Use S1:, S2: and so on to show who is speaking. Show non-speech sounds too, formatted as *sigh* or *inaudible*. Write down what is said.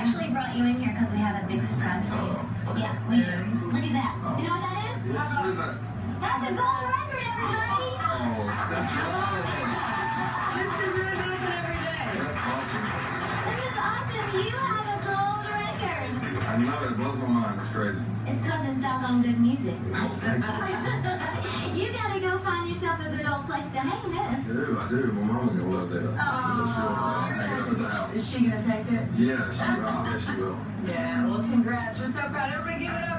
S1: actually brought you in here because we have a big surprise for you. Oh, yeah, we do. Look at that. You know what that is?
S2: What is that?
S1: That's a gold record, everybody!
S2: Oh, that's awesome.
S3: This is happen every day.
S2: That's awesome.
S1: This is awesome. You have a gold record.
S2: I know it blows my mind. It's crazy.
S1: It's because it's doggone good music. *laughs*
S2: Oh, you. *laughs*
S1: you gotta go find yourself a good old place to hang this.
S2: I do, I do. My mama's gonna love that.
S3: Is she gonna take it? *laughs*
S2: Yeah, she will. I bet she will.
S3: Yeah. Well, congrats. We're so proud. Everybody, give it up.